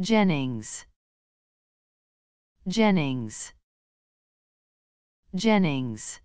Jennings. Jennings. Jennings.